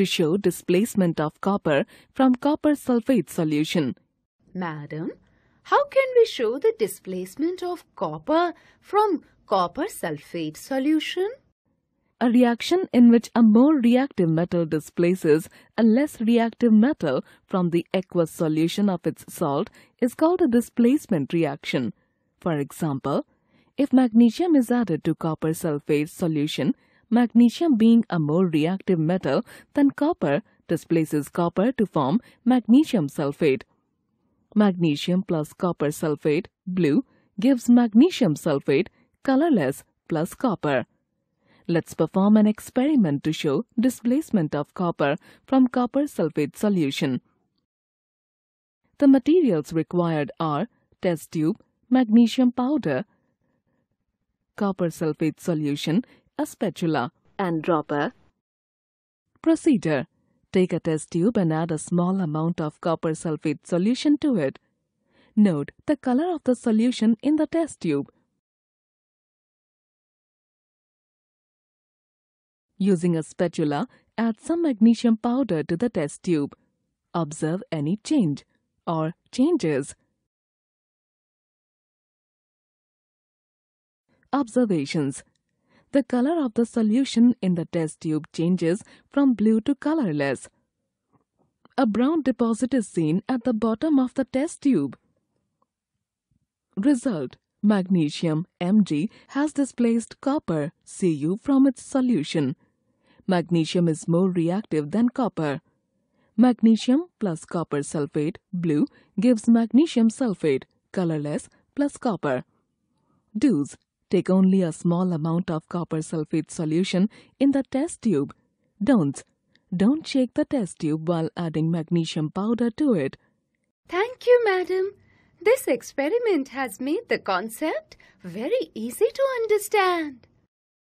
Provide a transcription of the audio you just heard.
to show displacement of copper from copper sulfate solution. Madam, how can we show the displacement of copper from copper sulfate solution? A reaction in which a more reactive metal displaces a less reactive metal from the aqueous solution of its salt is called a displacement reaction. For example, if magnesium is added to copper sulfate solution, magnesium being a more reactive metal than copper displaces copper to form magnesium sulfate. Magnesium plus copper sulfate, blue, gives magnesium sulfate, colorless, plus copper. Let's perform an experiment to show displacement of copper from copper sulfate solution. The materials required are test tube, magnesium powder, copper sulfate solution, a spatula, and dropper. Procedure. Take a test tube and add a small amount of copper sulfate solution to it. Note the color of the solution in the test tube. Using a spatula, add some magnesium powder to the test tube. Observe any change or changes. Observations The color of the solution in the test tube changes from blue to colorless. A brown deposit is seen at the bottom of the test tube. Result Magnesium Mg has displaced copper Cu from its solution. Magnesium is more reactive than copper. Magnesium plus copper sulfate, blue, gives magnesium sulfate, colorless, plus copper. Do's. Take only a small amount of copper sulfate solution in the test tube. Don'ts. Don't shake the test tube while adding magnesium powder to it. Thank you, madam. This experiment has made the concept very easy to understand.